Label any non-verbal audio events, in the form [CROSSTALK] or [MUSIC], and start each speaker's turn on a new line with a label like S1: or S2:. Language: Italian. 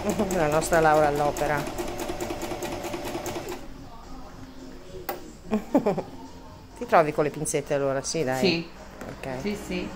S1: [LAUGHS] La nostra Laura all'opera. [LAUGHS] Ti trovi con le pinzette allora? Sì, dai.
S2: Sì.
S1: okay.
S2: Sì, sì.